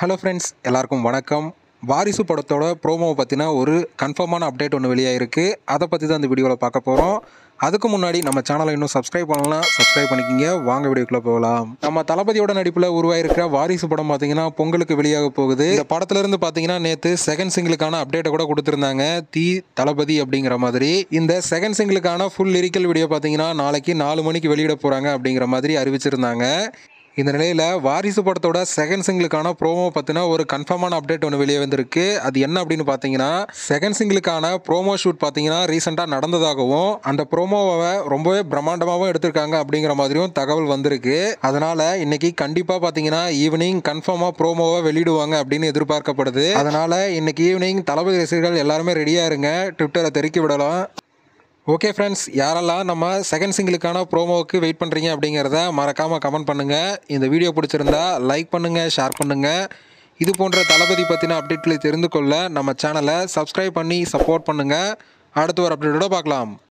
Hello friends எல்லாருக்கும் வணக்கம். வாரிசு படத்தோட ப்ரோமோவை பற்றின ஒரு கன்ஃபார்மான அப்டேட் ஒன்று வெளியாகிருக்கு அதை பற்றி தான் இந்த வீடியோவில் பார்க்க போகிறோம் அதுக்கு முன்னாடி நம்ம சேனலை இன்னும் சப்ஸ்கிரைப் பண்ணலாம் சப்ஸ்கிரைப் பண்ணிக்கிங்க. வாங்க வீடியோக்குள்ளே போகலாம். நம்ம தளபதியோட நடிப்பில் உருவாயிருக்கிற வாரிசு படம் பார்த்தீங்கன்னா பொங்கலுக்கு வெளியாக போகுது. இந்த படத்துலேருந்து பார்த்தீங்கன்னா நேற்று செகண்ட் சிங்கிளுக்கான அப்டேட்டை கூட கொடுத்துருந்தாங்க. தி தளபதி அப்படிங்கிற மாதிரி. இந்த செகண்ட் சிங்கிளுக்கான ஃபுல் லிரிக்கல் வீடியோ பார்த்தீங்கன்னா நாளைக்கு நாலு மணிக்கு வெளியிட போகிறாங்க அப்படிங்கிற மாதிரி அறிவிச்சிருந்தாங்க. இந்த நிலையில் வாரிசு படத்தோட செகண்ட் சிங்கிளுக்கான ப்ரோமோ பற்றின ஒரு கன்ஃபார்மான அப்டேட் ஒன்று வெளியே வந்திருக்கு. அது என்ன அப்படின்னு பார்த்தீங்கன்னா செகண்ட் சிங்கிளுக்கான ப்ரோமோ ஷூட் பார்த்தீங்கன்னா ரீசெண்டாக நடந்ததாகவும் அந்த ப்ரோமோவை ரொம்பவே பிரம்மாண்டமாகவும் எடுத்திருக்காங்க அப்படிங்கிற மாதிரியும் தகவல் வந்திருக்கு. அதனால இன்னைக்கு கண்டிப்பாக பார்த்தீங்கன்னா ஈவினிங் கன்ஃபார்மாக ப்ரோமோவை வெளியிடுவாங்க அப்படின்னு எதிர்பார்க்கப்படுது. அதனால இன்னைக்கு ஈவினிங் தளபதி ரசிகர்கள் எல்லாருமே ரெடியாக இருங்க. ட்விட்டரை தெருக்கி விடலாம். ஓகே ஃப்ரெண்ட்ஸ் யாரெல்லாம் நம்ம செகண்ட் சிங்கிளுக்கான ப்ரோமோவுக்கு வெயிட் பண்ணுறீங்க அப்படிங்கிறத மறக்காமல் கமெண்ட் பண்ணுங்கள் இந்த வீடியோ பிடிச்சிருந்தா லைக் பண்ணுங்கள் ஷேர் பண்ணுங்கள் இது போன்ற தளபதி பற்றின அப்டேட்களை தெரிந்து கொள்ள நம்ம சேனலை சப்ஸ்கிரைப் பண்ணி சப்போர்ட் பண்ணுங்கள் அடுத்து ஒரு அப்டேட்டோட பார்க்கலாம்.